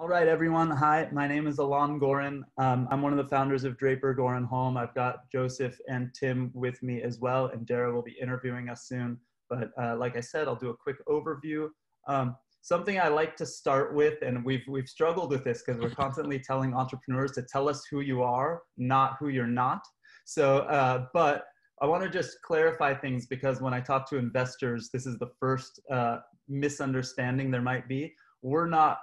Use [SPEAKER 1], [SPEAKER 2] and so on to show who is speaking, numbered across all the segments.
[SPEAKER 1] All right, everyone. Hi, my name is Alon Goren. Um, I'm one of the founders of Draper Goren Holm. I've got Josef and Tim with me as well, and Dara will be interviewing us soon. But uh, like I said, I'll do a quick overview. Um, something I like to start with, and we've we've struggled with this because we're constantly telling entrepreneurs to tell us who you are, not who you're not. So, uh, but I want to just clarify things because when I talk to investors, this is the first uh, misunderstanding there might be. We're not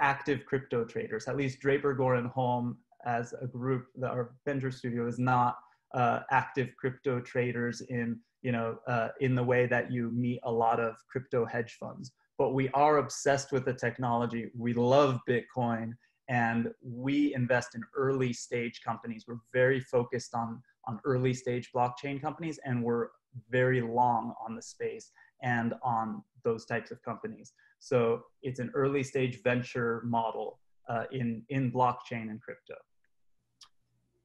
[SPEAKER 1] active crypto traders. At least Draper Goren Holm as a group, our venture studio is not uh, active crypto traders in you know uh, in the way that you meet a lot of crypto hedge funds. But we are obsessed with the technology. We love Bitcoin, and we invest in early stage companies. We're very focused on on early stage blockchain companies, and we're very long on the space and on those types of companies. So it's an early stage venture model uh, in, in blockchain and crypto.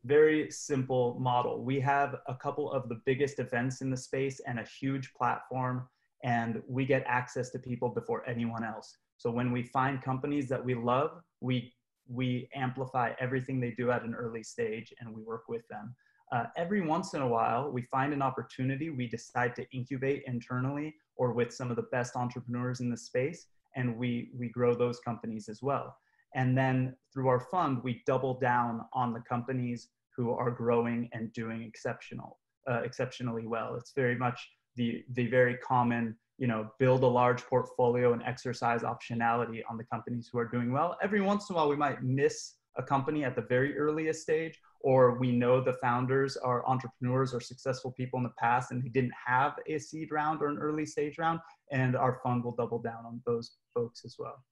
[SPEAKER 1] Very simple model. We have a couple of the biggest events in the space and a huge platform, and we get access to people before anyone else. So when we find companies that we love, we, we amplify everything they do at an early stage and we work with them. Uh, every once in a while, we find an opportunity, we decide to incubate internally or with some of the best entrepreneurs in the space, and we, we grow those companies as well. And then through our fund, we double down on the companies who are growing and doing exceptional, uh, exceptionally well. It's very much the, the very common, you know, build a large portfolio and exercise optionality on the companies who are doing well. Every once in a while, we might miss a company at the very earliest stage, or we know the founders are entrepreneurs or successful people in the past and who didn't have a seed round or an early stage round, and our fund will double down on those folks as well.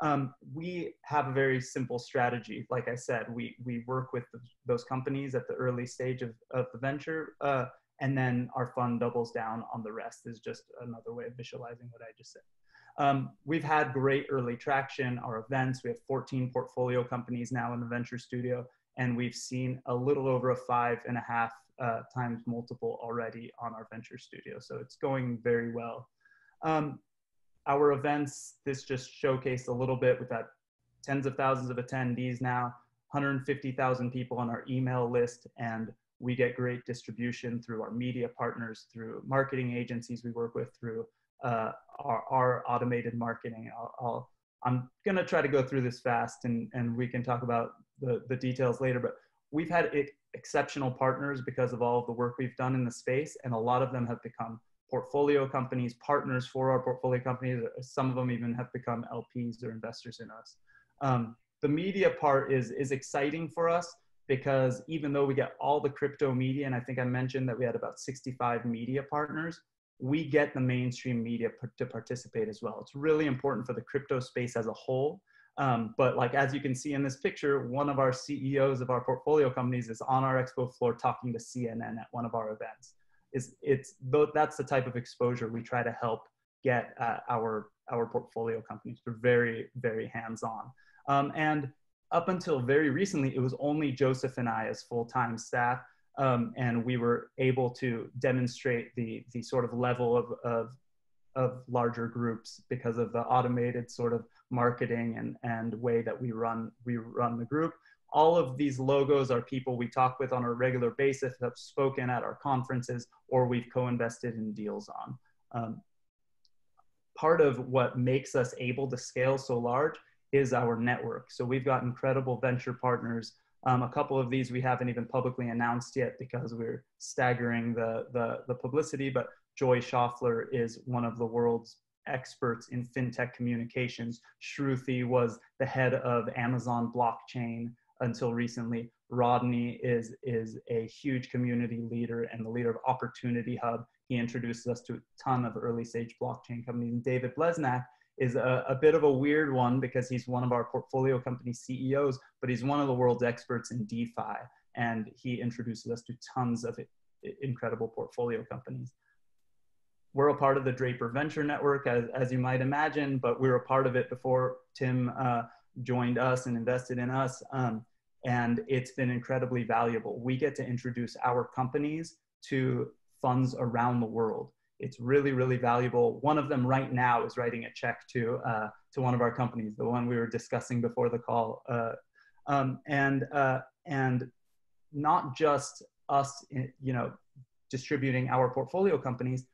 [SPEAKER 1] Um, we have a very simple strategy. Like I said, we, we work with the, those companies at the early stage of, of the venture, uh, and then our fund doubles down on the rest is just another way of visualizing what I just said. Um, we've had great early traction, our events, we have 14 portfolio companies now in the venture studio, and we've seen a little over a five and a half uh, times multiple already on our venture studio. So it's going very well. Um, our events, this just showcased a little bit. We've tens of thousands of attendees now, 150,000 people on our email list, and we get great distribution through our media partners, through marketing agencies we work with, through uh, our, our, automated marketing. I'll, I'll, I'm gonna try to go through this fast and, and we can talk about the, the details later, but we've had exceptional partners because of all of the work we've done in the space and a lot of them have become portfolio companies, partners for our portfolio companies. Some of them even have become LPs or investors in us. Um, the media part is, is exciting for us because even though we get all the crypto media, and I think I mentioned that we had about 65 media partners, we get the mainstream media to participate as well. It's really important for the crypto space as a whole. Um, but like as you can see in this picture, one of our CEOs of our portfolio companies is on our expo floor talking to CNN at one of our events. Is it's that's the type of exposure we try to help get uh, our our portfolio companies. We're very very hands on, um, and up until very recently, it was only Josef and I as full time staff um, and we were able to demonstrate the the sort of level of, of of larger groups because of the automated sort of marketing and and way that we run we run the group. All of these logos are people we talk with on a regular basis have spoken at our conferences or we've co-invested in deals on. Um, part of what makes us able to scale so large is our network. So we've got incredible venture partners. Um, a couple of these we haven't even publicly announced yet because we're staggering the, the, the publicity, but Joy Schoffler is one of the world's experts in fintech communications. Shruti was the head of Amazon blockchain until recently. Rodney is, is a huge community leader and the leader of Opportunity Hub. He introduces us to a ton of early stage blockchain companies. And David Blesnak is a, a, bit of a weird one because he's one of our portfolio company CEOs, but he's one of the world's experts in DeFi. And he introduces us to tons of incredible portfolio companies. We're a part of the Draper Venture Network, as, as you might imagine, but we were a part of it before Tim uh, joined us and invested in us. Um, and it's been incredibly valuable. We get to introduce our companies to funds around the world it's really, really valuable. One of them right now is writing a check to, uh, to one of our companies, the one we were discussing before the call. Uh, um, and, uh, and not just us, you know, distributing our portfolio companies,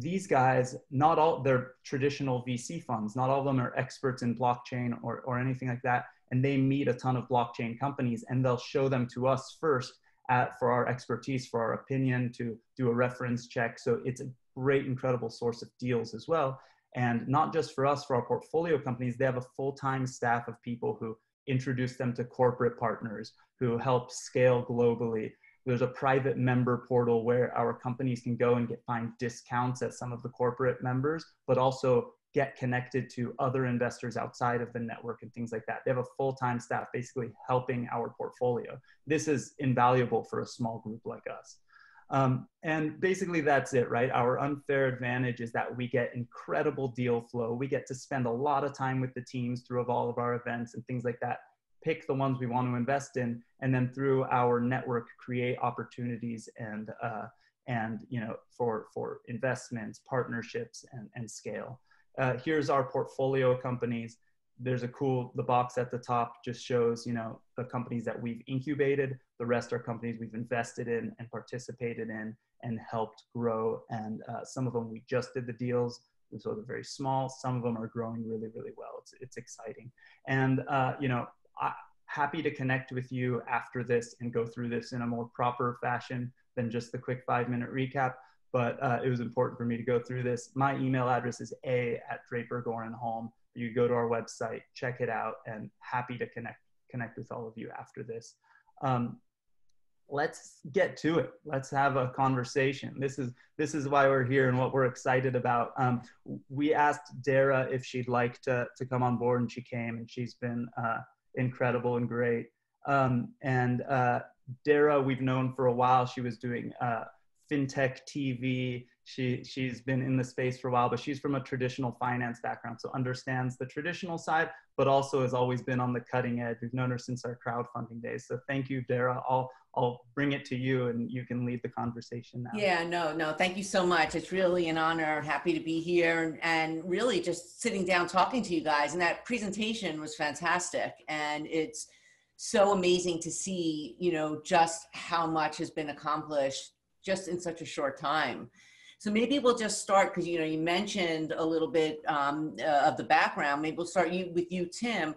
[SPEAKER 1] these guys, not all, they're traditional VC funds. Not all of them are experts in blockchain or, or anything like that. And they meet a ton of blockchain companies and they'll show them to us first at, for our expertise, for our opinion, to do a reference check. So it's a great, incredible source of deals as well. And not just for us, for our portfolio companies, they have a full-time staff of people who introduce them to corporate partners, who help scale globally. There's a private member portal where our companies can go and get find discounts at some of the corporate members, but also get connected to other investors outside of the network and things like that. They have a full-time staff basically helping our portfolio. This is invaluable for a small group like us. Um, and basically that's it, right? Our unfair advantage is that we get incredible deal flow. We get to spend a lot of time with the teams through of all of our events and things like that. Pick the ones we want to invest in, and then through our network, create opportunities and uh, and you know for for investments, partnerships, and and scale. Uh, here's our portfolio companies. There's a cool the box at the top just shows you know the companies that we've incubated. The rest are companies we've invested in and participated in and helped grow. And uh, some of them we just did the deals. So they're very small. Some of them are growing really really well. It's, it's exciting. And uh, you know happy to connect with you after this and go through this in a more proper fashion than just the quick five minute recap but uh, it was important for me to go through this my email address is a at draper goren holm you go to our website, check it out, and happy to connect connect with all of you after this. Um, let's get to it. Let's have a conversation. This is this is why we're here and what we're excited about. Um, we asked Dara if she'd like to to come on board, and she came, and she's been uh, incredible and great. Um, and uh, Dara, we've known for a while. She was doing uh, fintech TV she she's been in the space for a while but she's from a traditional finance background so understands the traditional side but also has always been on the cutting edge. We've known her since our crowdfunding days. So thank you dara. I'll i'll bring it to you and you can lead the conversation now.
[SPEAKER 2] Yeah no no thank you so much. It's really an honor. Happy to be here and, and really just sitting down talking to you guys. And that presentation was fantastic. And it's so amazing to see you know just how much has been accomplished just in such a short time so maybe we'll just start because you know you mentioned a little bit um, uh, of the background. Maybe we'll start you with you, Tim,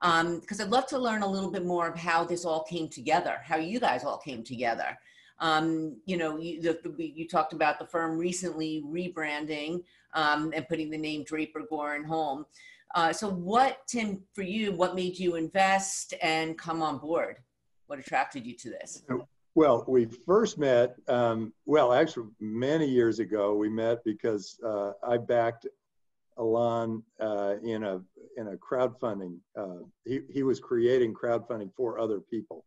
[SPEAKER 2] because um, I'd love to learn a little bit more of how this all came together, how you guys all came together. Um, you know, you, the, the, you, talked about the firm recently rebranding um, and putting the name Draper Goren Holm. Uh, so, what, Tim, for you, what made you invest and come on board? What attracted you to this?
[SPEAKER 3] Well, we first met, um, well, actually, many years ago, we met because uh, I backed Alon uh, in a in a crowdfunding. Uh, he he was creating crowdfunding for other people,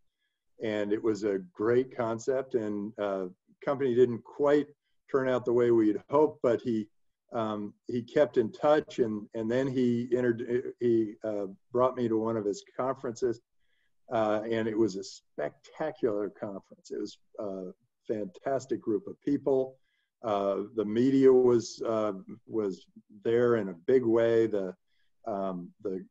[SPEAKER 3] and it was a great concept. And uh, company didn't quite turn out the way we'd hoped, but he um, he kept in touch, and and then he entered. He uh, brought me to one of his conferences, uh, and it was a spectacular conference. It was a fantastic group of people. Uh, the media was uh, was there in a big way. The um, the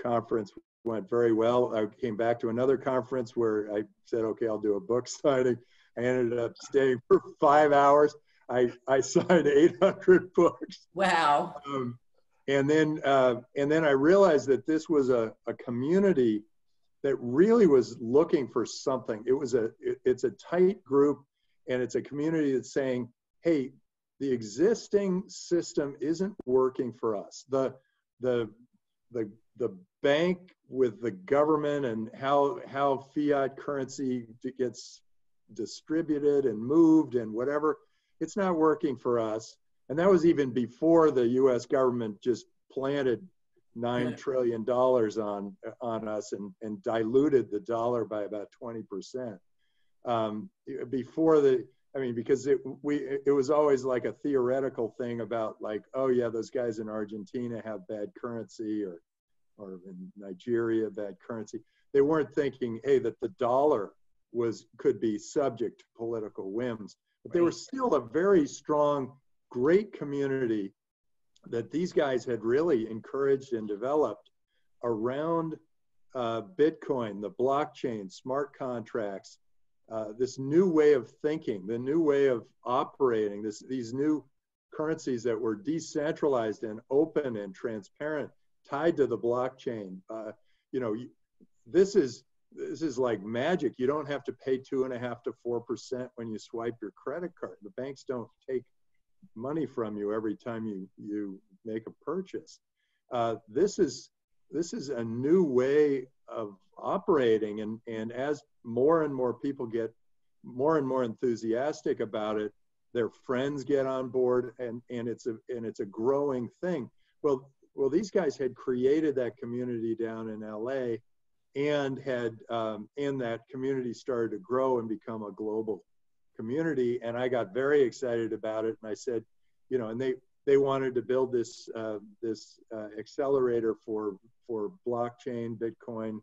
[SPEAKER 3] conference went very well. I came back to another conference where I said, "Okay, I'll do a book signing." I ended up staying for five hours. I I signed 800 books.
[SPEAKER 2] Wow. Um,
[SPEAKER 3] and then uh, and then I realized that this was a, a community that really was looking for something. It was a it, it's a tight group and it's a community that's saying, hey, the existing system isn't working for us. The the the the bank with the government and how how fiat currency gets distributed and moved and whatever, it's not working for us. And that was even before the US government just planted nine trillion dollars on on us and, and diluted the dollar by about 20 percent. Um, before the i mean because it we it was always like a theoretical thing about like oh yeah those guys in argentina have bad currency or or in nigeria bad currency. They weren't thinking hey that the dollar was could be subject to political whims. But they were still a very strong great community that these guys had really encouraged and developed around uh, Bitcoin, the blockchain, smart contracts, uh, this new way of thinking, the new way of operating, this, these new currencies that were decentralized and open and transparent, tied to the blockchain. Uh, you know, this is this is like magic. You don't have to pay two and a half to four percent when you swipe your credit card. The banks don't take money from you every time you you make a purchase. Uh, this is this is a new way of operating, and and as more and more people get more and more enthusiastic about it, their friends get on board, and and it's a and it's a growing thing. Well, well, these guys had created that community down in LA, and had um, and that community started to grow and become a global community. And I got very excited about it, and I said, you know, and they they wanted to build this uh, this uh, accelerator for for blockchain, Bitcoin,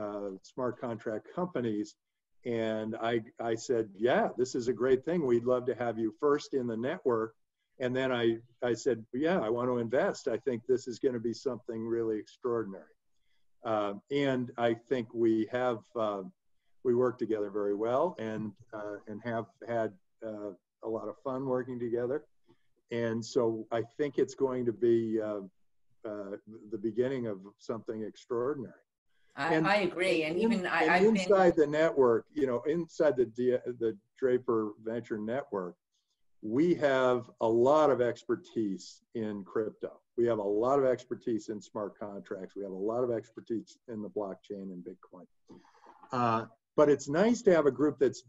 [SPEAKER 3] uh, smart contract companies. And I, I said, yeah, this is a great thing. We'd love to have you first in the network. And then I, I said, yeah, I want to invest. I think this is going to be something really extraordinary. Uh, and I think we have, uh, we work together very well and, uh, and have had uh, a lot of fun working together. And so I think it's going to be uh, the beginning of something extraordinary.
[SPEAKER 2] I, and, I agree, and, even
[SPEAKER 3] and I,
[SPEAKER 2] have
[SPEAKER 3] inside been... the network, you know, inside the the Draper Venture Network, we have a lot of expertise in crypto. We have a lot of expertise in smart contracts. We have a lot of expertise in the blockchain and Bitcoin. Uh, but it's nice to have a group that's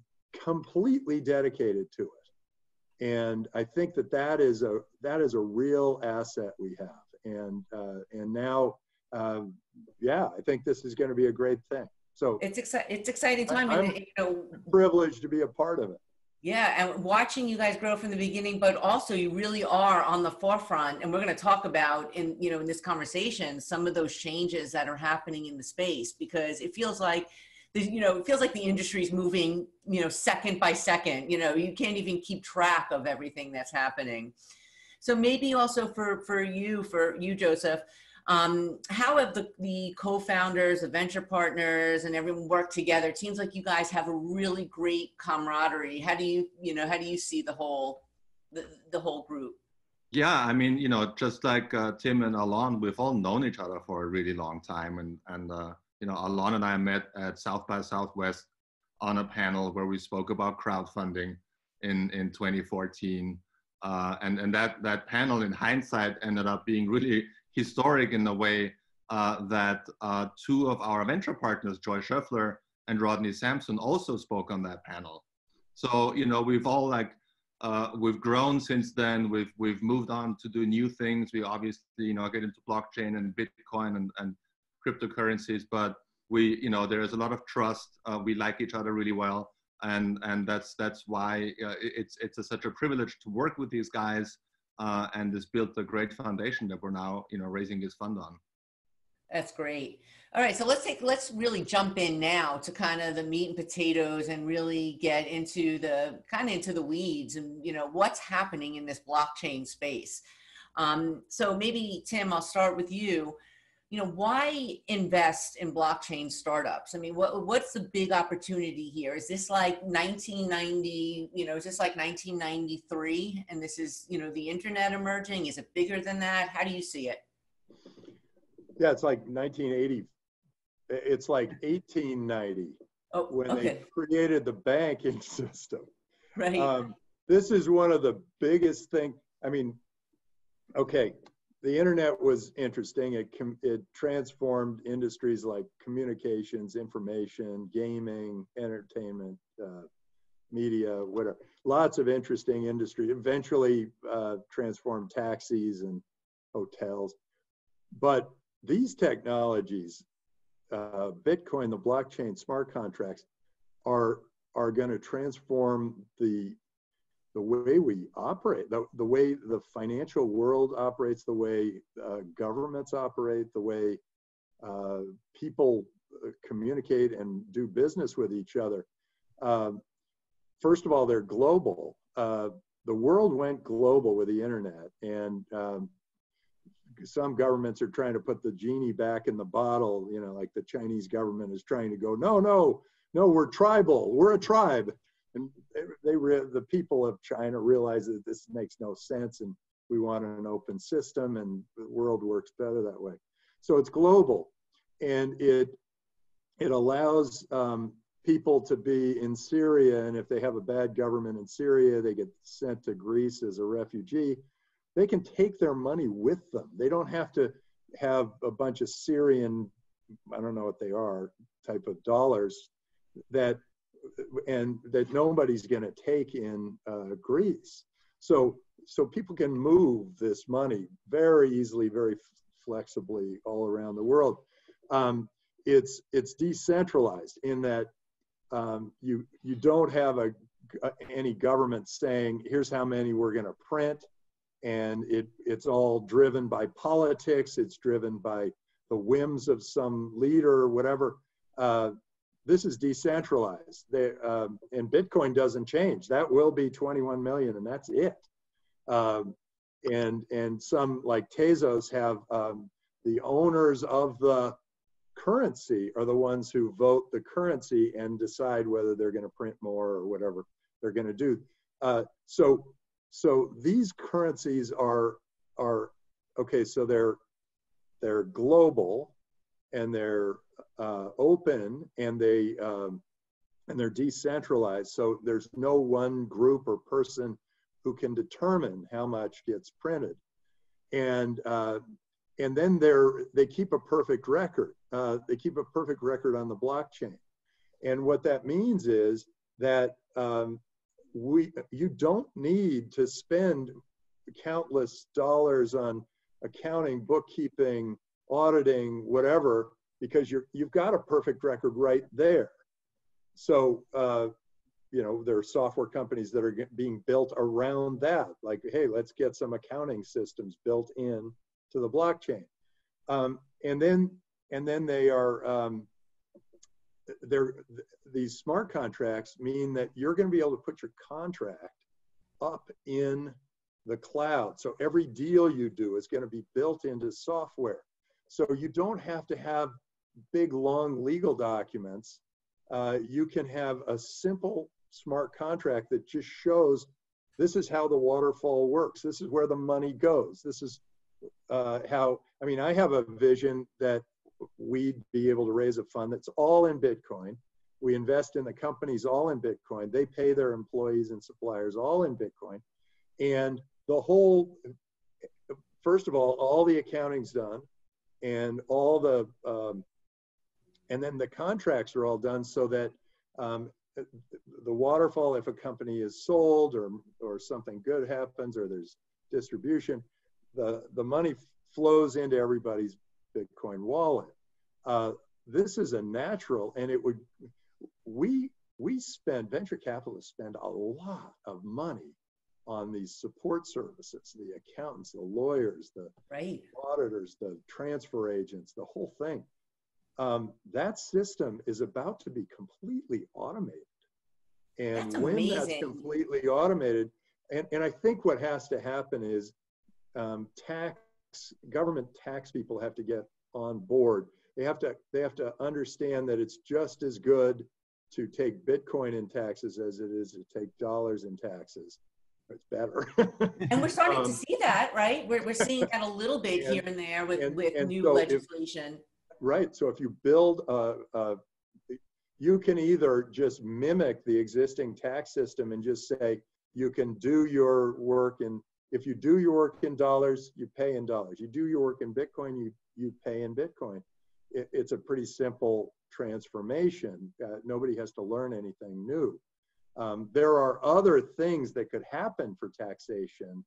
[SPEAKER 3] completely dedicated to it, and I think that that is a that is a real asset we have. And uh, and now um, yeah, I think this is going to be a great thing. So
[SPEAKER 2] it's exci- it's exciting time,
[SPEAKER 3] I'm
[SPEAKER 2] and you know,
[SPEAKER 3] privileged to be a part of it.
[SPEAKER 2] Yeah, and watching you guys grow from the beginning, but also you really are on the forefront, and we're going to talk about in you know in this conversation some of those changes that are happening in the space because it feels like you know it feels like the industry is moving you know second by second. You know you can't even keep track of everything that's happening. So maybe also for for you for you Josef, um, how have the, the co-founders, the venture partners, and everyone worked together? It seems like you guys have a really great camaraderie. How do you, you know, how do you see the whole, the, the whole group?
[SPEAKER 4] Yeah, I mean, you know, just like uh, Tim and Alon, we've all known each other for a really long time, and and uh, you know, Alon and I met at South by Southwest on a panel where we spoke about crowdfunding in in 2014. Uh, and and that that panel in hindsight ended up being really historic in the way uh, that uh, two of our venture partners, Joy Schoffler and Rodney Sampson, also spoke on that panel. So you know we've all like uh, we've grown since then. We've we've moved on to do new things. We obviously you know get into blockchain and Bitcoin and, and cryptocurrencies, but we you know there is a lot of trust. Uh, we like each other really well, and and that's that's why uh, it's it's a, such a privilege to work with these guys uh, and has built a great foundation that we're now you know raising this fund on.
[SPEAKER 2] That's great. All right, so let's take let's really jump in now to kind of the meat and potatoes and really get into the kind of into the weeds and you know what's happening in this blockchain space. Um, so maybe Tim, I'll start with you you know, why invest in blockchain startups? I mean, what, what's the big opportunity here? Is this like 1990, you know, is this like 1993 and this is, you know, the internet emerging? Is it bigger than that? How do you see it?
[SPEAKER 3] Yeah, it's like 1980. It's like 1890 oh, when okay. they created the banking system.
[SPEAKER 2] Right. Um,
[SPEAKER 3] this is one of the biggest thing. I mean, okay, the internet was interesting. It it transformed industries like communications, information, gaming, entertainment, uh, media, whatever. Lots of interesting industry. Eventually, uh, transformed taxis and hotels. But these technologies, uh, Bitcoin, the blockchain, smart contracts, are are going to transform the the way we operate, the, the way the financial world operates, the way uh, governments operate, the way uh, people uh, communicate and do business with each other. Um, first of all, they're global. Uh, the world went global with the internet, and um, some governments are trying to put the genie back in the bottle. You know, like the Chinese government is trying to go, no, no, no, we're tribal, we're a tribe, and they, they the people of China realize that this makes no sense, and we want an open system, and the world works better that way. So it's global, and it it allows um, people to be in Syria, and if they have a bad government in Syria, they get sent to Greece as a refugee. They can take their money with them. They don't have to have a bunch of Syrian, I don't know what they are, type of dollars that and that nobody's going to take in uh, Greece. So so people can move this money very easily, very flexibly all around the world. Um, it's it's decentralized in that um, you you don't have a, a, any government saying here's how many we're going to print, and it it's all driven by politics. It's driven by the whims of some leader or whatever. Uh, this is decentralized. They, um, and Bitcoin doesn't change. That will be 21 million, and that's it. Um, and and some like Tezos have um, the owners of the currency are the ones who vote the currency and decide whether they're going to print more or whatever they're going to do. Uh, so so these currencies are are okay. So they're they're global and they're uh, open and they um, and they're decentralized. So there's no one group or person who can determine how much gets printed. And uh, and then they're they keep a perfect record. Uh, they keep a perfect record on the blockchain. And what that means is that um, we you don't need to spend countless dollars on accounting, bookkeeping, auditing, whatever, because you're you've got a perfect record right there. So uh, you know there are software companies that are being built around that. Like, hey, let's get some accounting systems built in to the blockchain. Um, and then and then they are um, they're these smart contracts mean that you're going to be able to put your contract up in the cloud. So every deal you do is going to be built into software. So you don't have to have big long legal documents. Uh, you can have a simple smart contract that just shows this is how the waterfall works. This is where the money goes. This is uh, how, I mean, I have a vision that we'd be able to raise a fund that's all in Bitcoin. We invest in the companies all in Bitcoin. They pay their employees and suppliers all in Bitcoin. And the whole, first of all, all the accounting's done and all the, um, and then the contracts are all done so that um, the waterfall, if a company is sold or, or something good happens or there's distribution, the, the money flows into everybody's Bitcoin wallet. Uh, this is a natural, and it would, we, we spend, venture capitalists spend a lot of money on these support services, the accountants, the lawyers, the
[SPEAKER 2] right.
[SPEAKER 3] auditors, the transfer agents, the whole thing. Um, that system is about to be completely automated. And
[SPEAKER 2] that's
[SPEAKER 3] when
[SPEAKER 2] amazing.
[SPEAKER 3] that's completely automated, and, and I think what has to happen is um, tax government tax people have to get on board. They have to they have to understand that it's just as good to take Bitcoin in taxes as it is to take dollars in taxes. It's better.
[SPEAKER 2] and we're starting
[SPEAKER 3] um,
[SPEAKER 2] to see that, right? We're, we're seeing that a little bit
[SPEAKER 3] and,
[SPEAKER 2] here and there with,
[SPEAKER 3] and,
[SPEAKER 2] with
[SPEAKER 3] and
[SPEAKER 2] new
[SPEAKER 3] so
[SPEAKER 2] legislation.
[SPEAKER 3] If, right. So if you build a, a you can either just mimic the existing tax system and just say you can do your work in if you do your work in dollars, you pay in dollars. You do your work in Bitcoin, you, you pay in Bitcoin. It, it's a pretty simple transformation. Uh, nobody has to learn anything new. Um, there are other things that could happen for taxation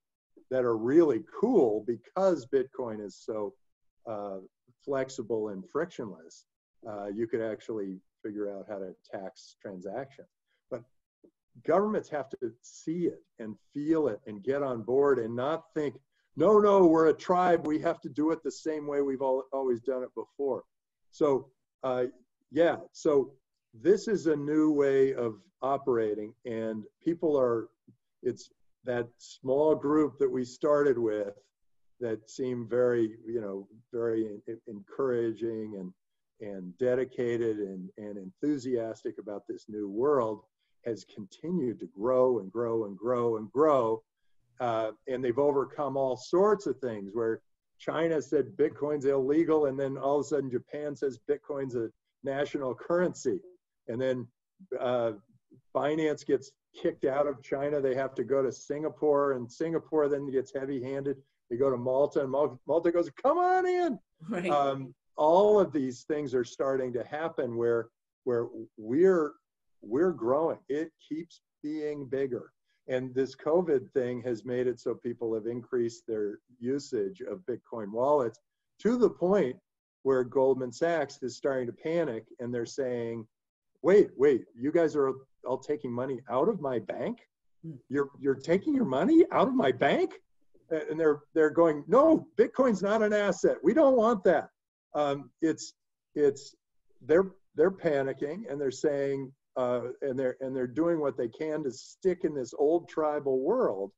[SPEAKER 3] that are really cool because Bitcoin is so uh, flexible and frictionless. Uh, you could actually figure out how to tax transactions But governments have to see it and feel it and get on board and not think, no, no, we're a tribe. We have to do it the same way we've all, always done it before. So, uh, yeah, so this is a new way of operating, and people are, it's that small group that we started with that seem very, you know, very encouraging and and dedicated and, and enthusiastic about this new world has continued to grow and grow and grow and grow. Uh, and they've overcome all sorts of things where China said Bitcoin's illegal, and then all of a sudden Japan says Bitcoin's a national currency. And then uh, Binance gets kicked out of China. They have to go to Singapore, and Singapore then gets heavy handed. They go to Malta, and Malta goes, "Come on in." Right. Um, all of these things are starting to happen where where we're we're growing. It keeps being bigger. And this COVID thing has made it so people have increased their usage of Bitcoin wallets to the point where Goldman Sachs is starting to panic and they're saying, wait, wait, you guys are all taking money out of my bank? Hmm. You're, you're taking your money out of my bank? And they're, they're going, no, Bitcoin's not an asset. We don't want that. Um, it's, it's, they're, they're panicking and they're saying, uh, and they're and they're doing what they can to stick in this old tribal world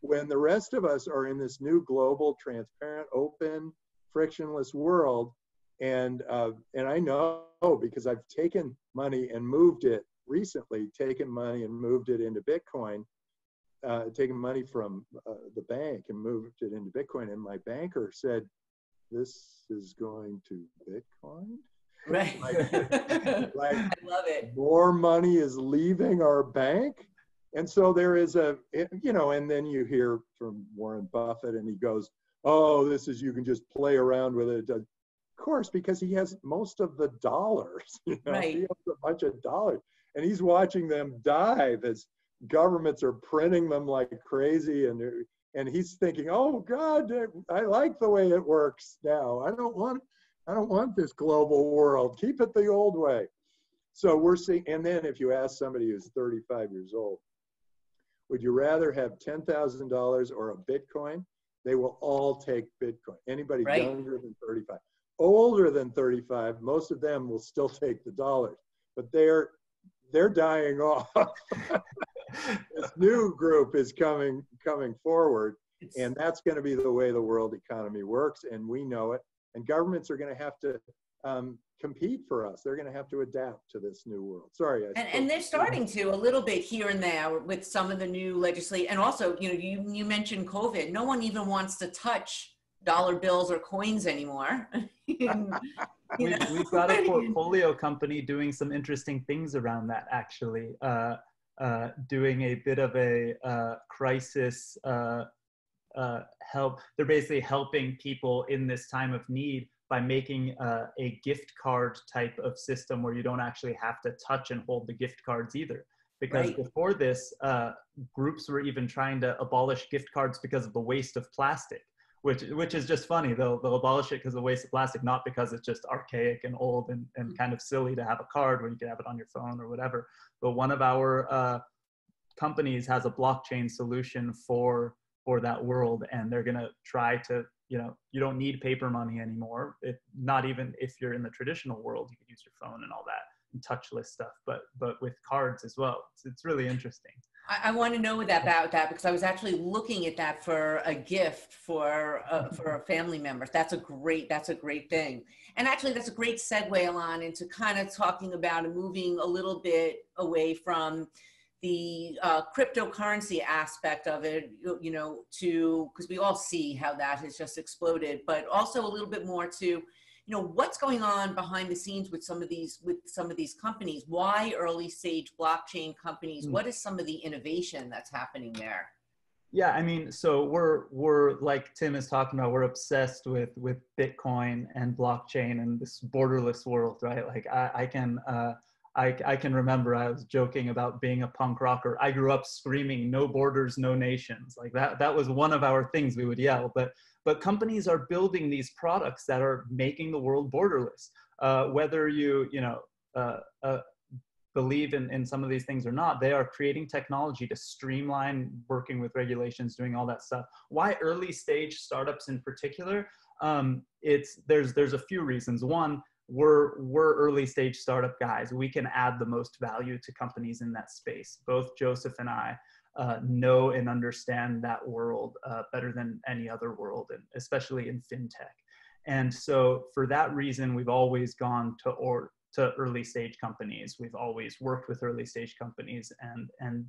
[SPEAKER 3] when the rest of us are in this new global transparent open frictionless world and uh, and i know because i've taken money and moved it recently taken money and moved it into bitcoin uh, taken money from uh, the bank and moved it into bitcoin and my banker said this is going to bitcoin
[SPEAKER 2] Right. Like, like I love it.
[SPEAKER 3] More money is leaving our bank. And so there is a, you know, and then you hear from Warren Buffett and he goes, oh, this is, you can just play around with it. Of course, because he has most of the dollars. You know? Right. He has a bunch of dollars. And he's watching them dive as governments are printing them like crazy. And, and he's thinking, oh, God, I like the way it works now. I don't want I don't want this global world. Keep it the old way. So we're seeing, and then if you ask somebody who's 35 years old, would you rather have $10,000 or a Bitcoin? They will all take Bitcoin. Anybody right. younger than 35. Older than 35, most of them will still take the dollars, but they're they're dying off. This new group is coming coming forward, and that's going to be the way the world economy works, and we know it and governments are going to have to um, compete for us. They're going to have to adapt to this new world. Sorry.
[SPEAKER 2] And, and, they're starting to a little bit here and there with some of the new legislation. And also, you know, you, you mentioned COVID. No one even wants to touch dollar bills or coins anymore. we,
[SPEAKER 1] have got a portfolio company doing some interesting things around that, actually. Uh, uh, doing a bit of a uh, crisis uh, uh, help. They're basically helping people in this time of need by making uh, a gift card type of system where you don't actually have to touch and hold the gift cards either. Because right. before this, uh, groups were even trying to abolish gift cards because of the waste of plastic, which which is just funny. They'll they'll abolish it because of the waste of plastic, not because it's just archaic and old and, and mm. kind of silly to have a card when you can have it on your phone or whatever. But one of our uh, companies has a blockchain solution for for that world and they're going to try to you know you don't need paper money anymore if not even if you're in the traditional world you can use your phone and all that and touchless stuff but but with cards as well it's, it's really interesting
[SPEAKER 2] I, I want to know that about that because I was actually looking at that for a gift for uh, for a family member. That's a great that's a great thing, and actually that's a great segue on into kind of talking about moving a little bit away from the uh, cryptocurrency aspect of it, you know, to because we all see how that has just exploded, but also a little bit more to, you know, what's going on behind the scenes with some of these with some of these companies. Why early stage blockchain companies? Mm. What is some of the innovation that's happening there?
[SPEAKER 1] Yeah, I mean, so we're we're like Tim is talking about. We're obsessed with with Bitcoin and blockchain and this borderless world, right? Like I, I can. Uh, I, I can remember I was joking about being a punk rocker. I grew up screaming "No borders, no nations." Like that. That was one of our things we would yell. But but companies are building these products that are making the world borderless. Uh, whether you you know uh, uh, believe in, in some of these things or not, they are creating technology to streamline working with regulations, doing all that stuff. Why early stage startups in particular? Um, it's there's there's a few reasons. One we're we're early stage startup guys. We can add the most value to companies in that space. Both Josef and I. uh, know and understand that world uh, better than any other world, and especially in fintech. And so, for that reason, we've always gone to or to early stage companies. We've always worked with early stage companies, and and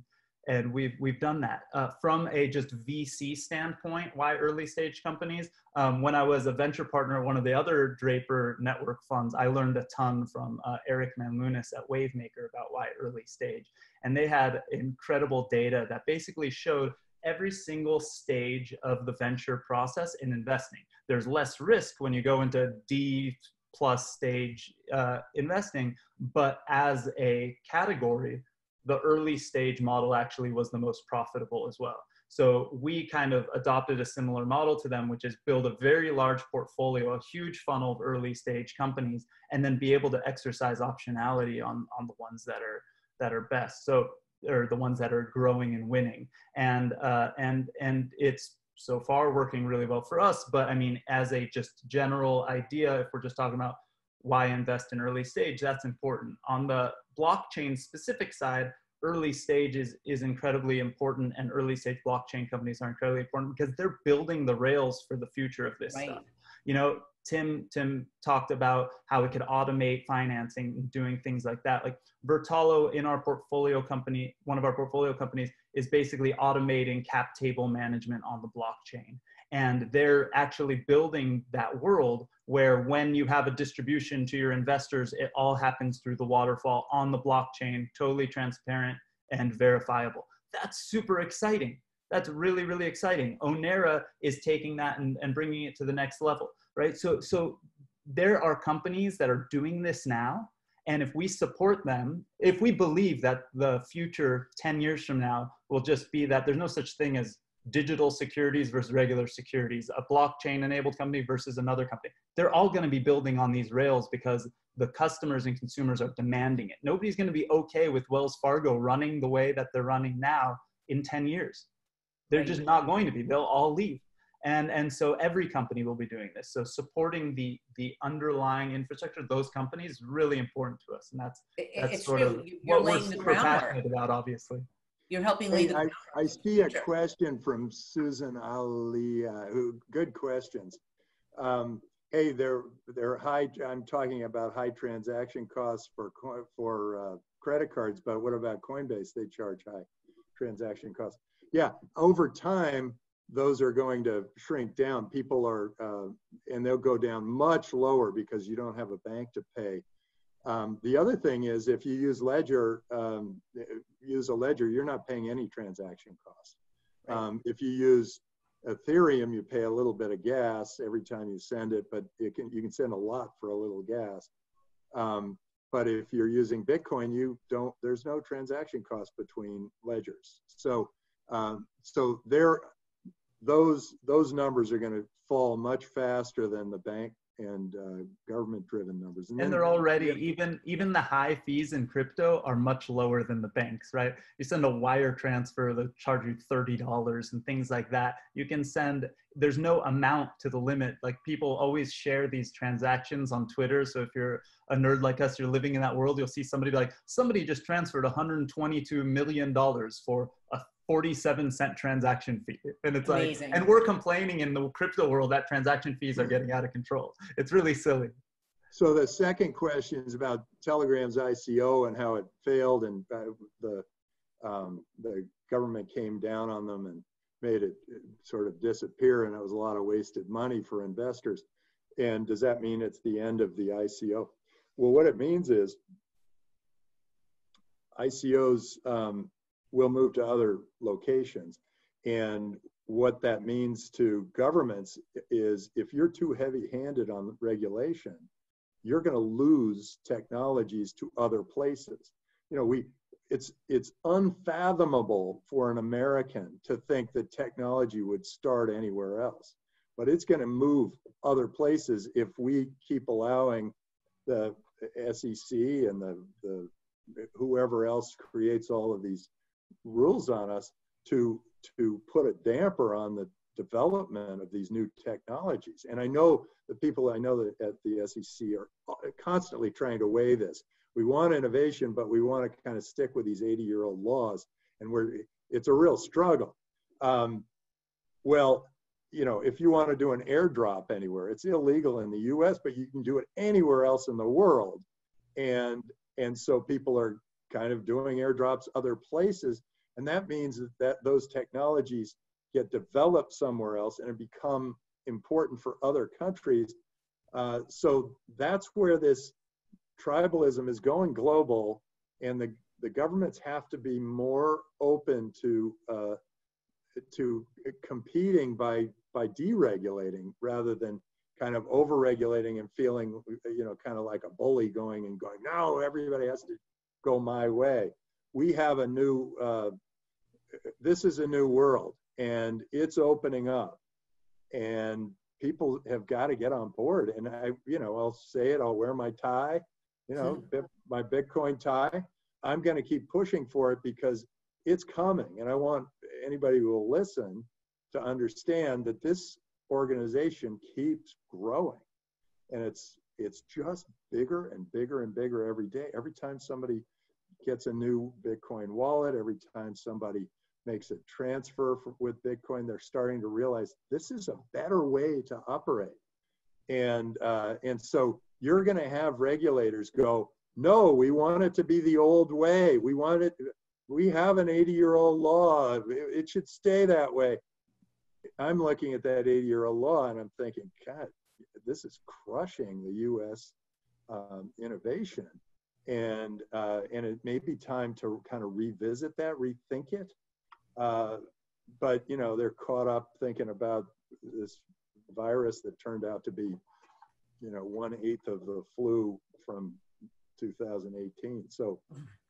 [SPEAKER 1] and we've we've done that uh, from a just VC standpoint. Why early stage companies? Um, when I was a venture partner at one of the other Draper network funds, I learned a ton from uh, Eric Manlunas at Wavemaker about why early stage, and they had incredible data that basically showed every single stage of the venture process in investing. There's less risk when you go into D plus stage uh, investing, but as a category, the early stage model actually was the most profitable as well. So we kind of adopted a similar model to them, which is build a very large portfolio, a huge funnel of early stage companies, and then be able to exercise optionality on, on the ones that are that are best. So or the ones that are growing and winning. And uh, and and it's so far working really well for us. But I mean, as a just general idea, if we're just talking about why invest in early stage, that's important. On the blockchain specific side, early stage is, is incredibly important and early stage blockchain companies are incredibly important because they're building the rails for the future of this right. stuff. You know, Tim Tim talked about how we could automate financing and doing things like that. Like Vertalo in our portfolio company, one of our portfolio companies is basically automating cap table management on the blockchain. And they're actually building that world where when you have a distribution to your investors, it all happens through the waterfall on the blockchain, totally transparent and verifiable. That's super exciting. That's really, really exciting. Onera is taking that and, and bringing it to the next level right? So, so there are companies that are doing this now. And if we support them, if we believe that the future 10 years from now will just be that there's no such thing as digital securities versus regular securities, a blockchain enabled company versus another company, they're all going to be building on these rails because the customers and consumers are demanding it. Nobody's going to be okay with Wells Fargo running the way that they're running now in 10 years. They're just not going to be. They'll all leave and and so every company will be doing this so supporting the the underlying infrastructure of those companies is really important to us and that's that's
[SPEAKER 2] it's
[SPEAKER 1] sort
[SPEAKER 2] true.
[SPEAKER 1] of
[SPEAKER 2] You're
[SPEAKER 1] what we're super passionate about obviously
[SPEAKER 2] You're helping lead the
[SPEAKER 3] I, I see a
[SPEAKER 2] Sure.
[SPEAKER 3] question from Susan Ali, uh, who, good questions. Um, hey, they're, they're high, I'm talking about high transaction costs for, for, uh, credit cards, but what about Coinbase? They charge high transaction costs. Yeah, over time, those are going to shrink down. People are, uh, and they'll go down much lower because you don't have a bank to pay. Um, the other thing is if you use Ledger, um, use a Ledger, you're not paying any transaction costs.
[SPEAKER 2] Right.
[SPEAKER 3] Um, if you use Ethereum, you pay a little bit of gas every time you send it, but it can, you can send a lot for a little gas. Um, but if you're using Bitcoin, you don't, there's no transaction cost between ledgers. So, um, so there, those, those numbers are going to fall much faster than the bank and uh, government-driven numbers.
[SPEAKER 1] and
[SPEAKER 3] then-
[SPEAKER 1] they're already even even the high fees in crypto are much lower than the banks right? You send a wire transfer they'll charge you $30 and things like that. You can send there's no amount to the limit. Like people always share these transactions on twitter. So if you're a nerd like us you're living in that world you'll see somebody be like somebody just transferred 122 million dollars for a 47 cent transaction fee and it's
[SPEAKER 2] Amazing.
[SPEAKER 1] like and we're complaining in the crypto world that transaction fees are getting out of control it's really silly
[SPEAKER 3] So the second question is about Telegram's ICO and how it failed and uh, the um, the government came down on them and made it sort of disappear and it was a lot of wasted money for investors. And does that mean it's the end of the ICO? Well, what it means is ICOs um, will move to other locations. And what that means to governments is if you're too heavy handed on regulation, you're going to lose technologies to other places. You know, we it's it's unfathomable for an American to think that technology would start anywhere else, but it's going to move other places if we keep allowing the SEC and the the whoever else creates all of these rules on us to to put a damper on the development of these new technologies. And I know the people I know that at the SEC are constantly trying to weigh this. We want innovation, but we want to kind of stick with these 80 year old laws. And we're it's a real struggle. Um, well, you know, if you want to do an airdrop anywhere, it's illegal in the U.S., but you can do it anywhere else in the world, and and so people are kind of doing airdrops other places, and that means that, that those technologies get developed somewhere else and become important for other countries. Uh, so that's where this tribalism is going global, and the the governments have to be more open to uh, to competing by by deregulating rather than kind of overregulating and feeling you know kind of like a bully going and going no everybody has to go my way. We have a new uh, this is a new world and it's opening up. And people have got to get on board and i you know i'll say it i'll wear my tie you know hmm. my bitcoin tie. I'm going to keep pushing for it because it's coming and i want anybody who will listen to understand that this organization keeps growing. And it's it's just bigger and bigger and bigger every day. Every time somebody gets a new bitcoin wallet every time somebody makes a transfer for, with bitcoin they're starting to realize this is a better way to operate. And uh, and so you're going to have regulators go no we want it to be the old way. We want it we have an 80 year old law. It should stay that way. I'm looking at that 80 year old law and I'm thinking, God, this is crushing the U.S. Um, innovation. And, uh, and it may be time to kind of revisit that, rethink it. Uh, but, you know, they're caught up thinking about this virus that turned out to be, you know, one eighth of the flu from 2018. So,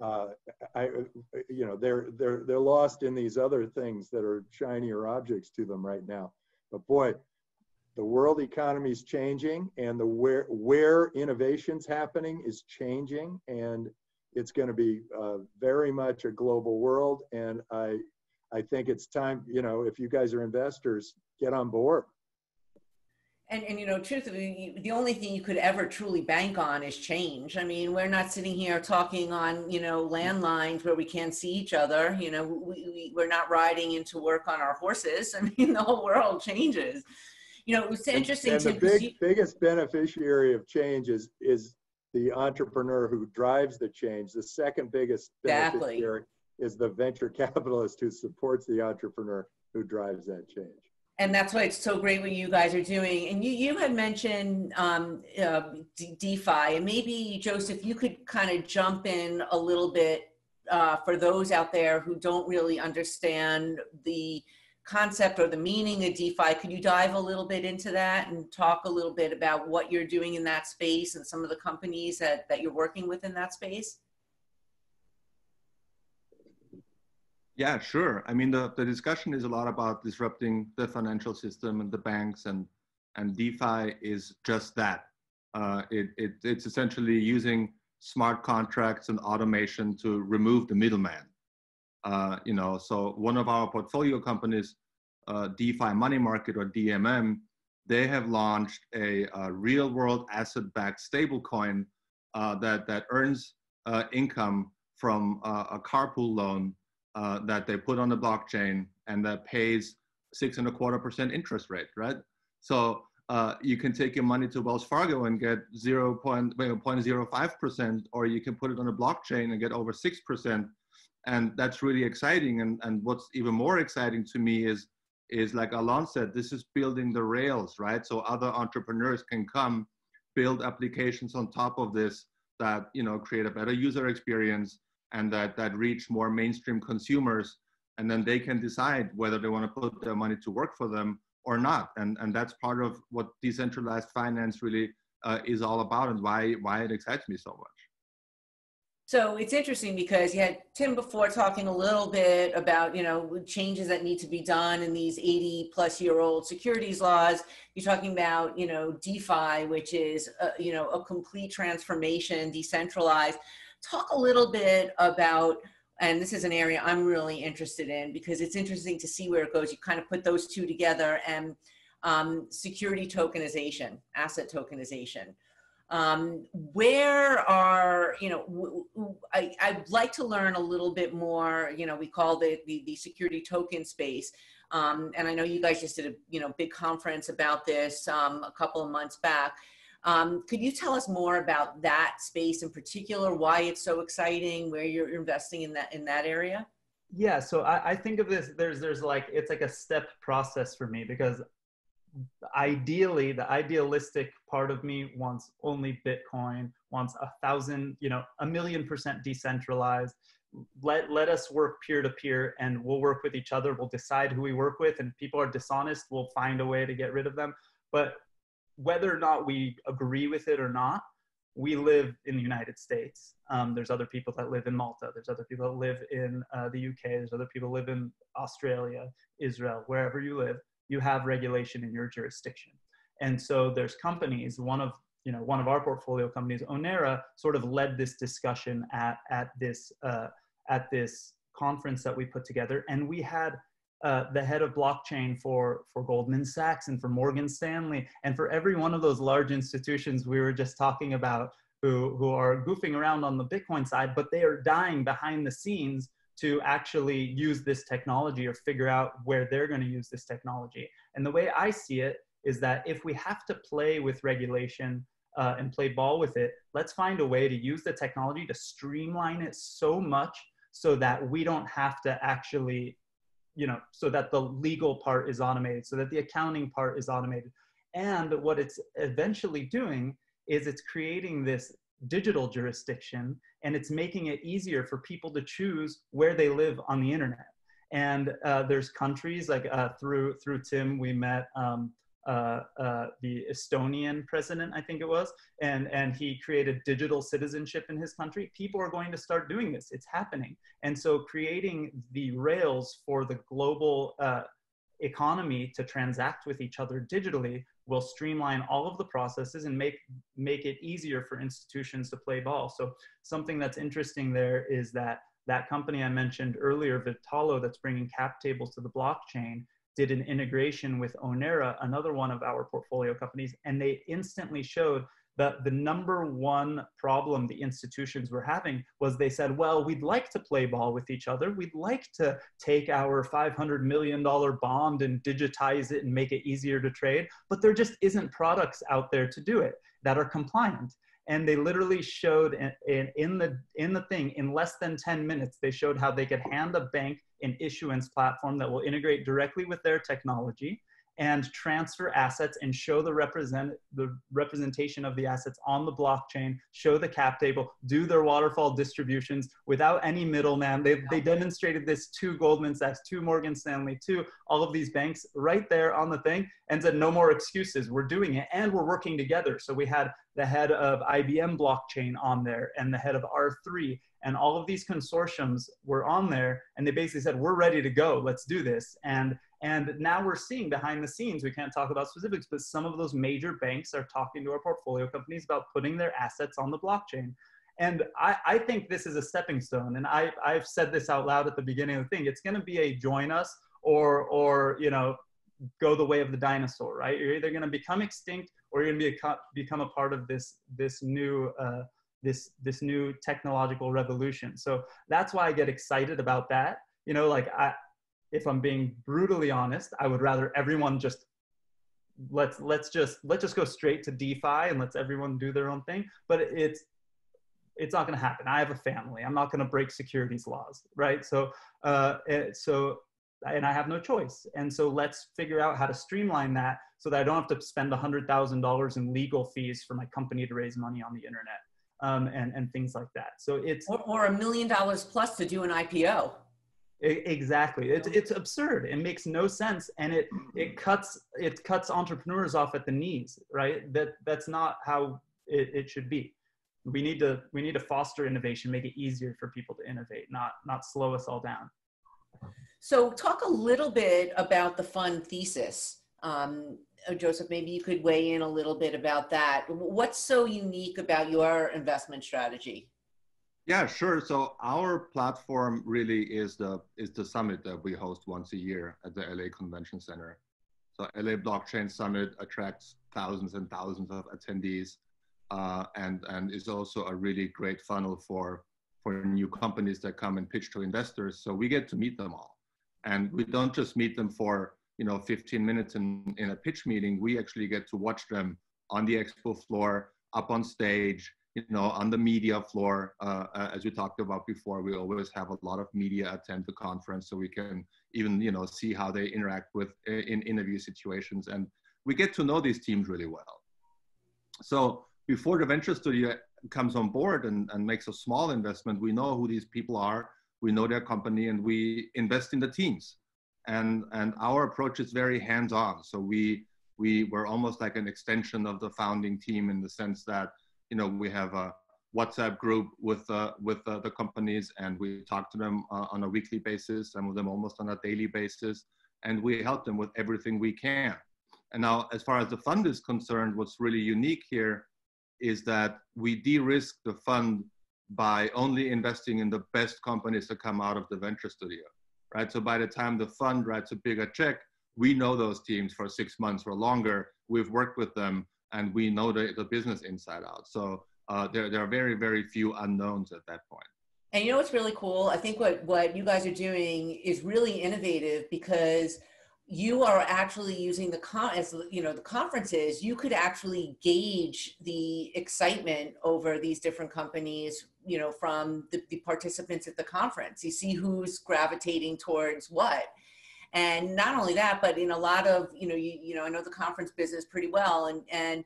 [SPEAKER 3] uh, I, you know, they're they're they're lost in these other things that are shinier objects to them right now. But boy, the world economy is changing, and the where where innovation's happening is changing, and it's going to be uh, very much a global world. And I I think it's time. You know, if you guys are investors, get on board.
[SPEAKER 2] And, and you know, truthfully, the only thing you could ever truly bank on is change. I mean, we're not sitting here talking on, you know, landlines where we can't see each other. You know, we, we, we're not riding into work on our horses. I mean, the whole world changes. You know, it was interesting
[SPEAKER 3] and, and
[SPEAKER 2] to
[SPEAKER 3] the big, biggest beneficiary of change is, is the entrepreneur who drives the change. The second biggest beneficiary is the venture capitalist who supports the entrepreneur who drives that change
[SPEAKER 2] and that's why it's so great what you guys are doing. And you you had mentioned um, uh, DeFi, and maybe Josef, you could kind of jump in a little bit uh, for those out there who don't really understand the concept or the meaning of DeFi. Could you dive a little bit into that and talk a little bit about what you're doing in that space and some of the companies that, that you're working with in that space?
[SPEAKER 4] Yeah, sure. I mean, the, the discussion is a lot about disrupting the financial system and the banks, and and DeFi is just that. Uh, it, it it's essentially using smart contracts and automation to remove the middleman. Uh, you know, so one of our portfolio companies, uh, DeFi Money Market or DMM, they have launched a, a real-world asset-backed stablecoin uh, that that earns uh, income from uh, a carpool loan uh, that they put on the blockchain and that pays six and a quarter percent interest rate, right? So you can take your money to Wells Fargo and get 0.05%, or you can put it on a blockchain and get over 6%. And that's really exciting. And, and what's even more exciting to me is, is like Alon said, this is building the rails, right? So other entrepreneurs can come build applications on top of this that, you know, create a better user experience and that, that reach more mainstream consumers. And then they can decide whether they want to put their money to work for them or not. And, and that's part of what decentralized finance really uh, is all about and why, why it excites me so much.
[SPEAKER 2] So it's interesting because you had Tim before talking a little bit about, you know, changes that need to be done in these 80 plus year old securities laws. You're talking about, you know, DeFi, which is, a, you know, a complete transformation, decentralized. Talk a little bit about, and this is an area I'm really interested in because it's interesting to see where it goes. You kind of put those two together and um, security tokenization, asset tokenization. Um, where are, you know, I, I'd like to learn a little bit more, you know, we call it the, the security token space. Um, and I know you guys just did a, you know, big conference about this um, a couple of months back. Um, could you tell us more about that space in particular, why it's so exciting, where you're investing in that, in that area?
[SPEAKER 1] Yeah, so I, I think of this, there's, there's like, it's like a step process for me because ideally the idealistic part of me wants only bitcoin wants a thousand you know a million percent decentralized. Let let us work peer to peer and we'll work with each other. We'll decide who we work with and if people are dishonest we'll find a way to get rid of them. But whether or not we agree with it or not we live in the united states. Um, there's other people that live in malta. There's other people that live in uh, the uk there's other people live in australia israel wherever you live you have regulation in your jurisdiction. And so there's companies, one of you know one of our portfolio companies, Onera, sort of led this discussion at at this uh, at this conference that we put together, and we had uh, the head of blockchain for for Goldman Sachs and for Morgan Stanley and for every one of those large institutions we were just talking about who who are goofing around on the Bitcoin side, but they are dying behind the scenes to actually use this technology or figure out where they're going to use this technology. And the way I see it is that if we have to play with regulation uh, and play ball with it, let's find a way to use the technology to streamline it so much so that we don't have to actually, you know, so that the legal part is automated, so that the accounting part is automated. And what it's eventually doing is it's creating this digital jurisdiction and it's making it easier for people to choose where they live on the internet. And uh, there's countries like uh, through through Tim we met um, uh, uh, the Estonian president I think it was, and and he created digital citizenship in his country. People are going to start doing this. It's happening, and so creating the rails for the global uh, economy to transact with each other digitally will streamline all of the processes and make make it easier for institutions to play ball. So something that's interesting there is that that company I mentioned earlier, Vertalo, that's bringing cap tables to the blockchain, did an integration with Onera, another one of our portfolio companies, and they instantly showed the, the number one problem the institutions were having was they said, well, we'd like to play ball with each other. We'd like to take our $500 million bond and digitize it and make it easier to trade, but there just isn't products out there to do it that are compliant. And they literally showed in, in, in the, in the thing, in less than 10 minutes, they showed how they could hand a bank an issuance platform that will integrate directly with their technology and transfer assets and show the represent the representation of the assets on the blockchain, show the cap table, do their waterfall distributions without any middleman. They, they demonstrated this to Goldman Sachs, to Morgan Stanley, to all of these banks right there on the thing and said, no more excuses. We're doing it and we're working together. So we had the head of IBM blockchain on there and the head of R3 and all of these consortiums were on there and they basically said, we're ready to go. Let's do this. And and now we're seeing behind the scenes, we can't talk about specifics, but some of those major banks are talking to our portfolio companies about putting their assets on the blockchain. And I, I think this is a stepping stone. And I, I've said this out loud at the beginning of the thing. It's going to be a join us or, or, you know, go the way of the dinosaur, right? You're either going to become extinct or you're going to be become a part of this, this new, uh, this, this new technological revolution. So that's why I get excited about that. You know, like I, if I'm being brutally honest, I would rather everyone just let's let's just let's just go straight to DeFi and let's everyone do their own thing. But it's it's not going to happen. I have a family. I'm not going to break securities laws, right? So uh, eh, so and I have no choice. And so let's figure out how to streamline that so that I don't have to spend $100,000 in legal fees for my company to raise money on the internet um, and, and things like that. So it's
[SPEAKER 2] or a million dollars plus to do an IPO.
[SPEAKER 1] Exactly. It's, it's absurd. It makes no sense. And it, it cuts, it cuts entrepreneurs off at the knees, right? That that's not how it, it should be. We need to, we need to foster innovation, make it easier for people to innovate, not, not slow us all down.
[SPEAKER 2] So talk a little bit about the fund thesis. Um, uh, Josef, maybe you could weigh in a little bit about that. What's so unique about your investment strategy?
[SPEAKER 4] Yeah, sure. So our platform really is the is the summit that we host once a year at the LA Convention Center. So LA Blockchain Summit attracts thousands and thousands of attendees. uh, and and is also a really great funnel for for new companies that come and pitch to investors. So we get to meet them all, and we don't just meet them for you know 15 minutes in in a pitch meeting. We actually get to watch them on the expo floor, up on stage, you know, on the media floor. Uh, uh, as we talked about before, we always have a lot of media attend the conference, so we can even you know see how they interact with in interview situations, and we get to know these teams really well. So before the venture studio comes on board and, and makes a small investment, we know who these people are, we know their company, and we invest in the teams. And and our approach is very hands-on. So we we were almost like an extension of the founding team in the sense that you know we have a WhatsApp group with uh, with uh, the companies, and we talk to them uh, on a weekly basis. Some of them almost on a daily basis, and we help them with everything we can. And now, as far as the fund is concerned, what's really unique here is that we de-risk the fund by only investing in the best companies that come out of the venture studio, right? So by the time the fund writes a bigger check, we know those teams for six months or longer. We've worked with them and we know the, the business inside out. So uh, there, there are very, very few unknowns at that point.
[SPEAKER 2] And you know what's really cool? I think what, what you guys are doing is really innovative because you are actually using the con as you know the conferences you could actually gauge the excitement over these different companies you know from the, the participants at the conference you see who's gravitating towards what and not only that but in a lot of you know you, you know i know the conference business pretty well. And and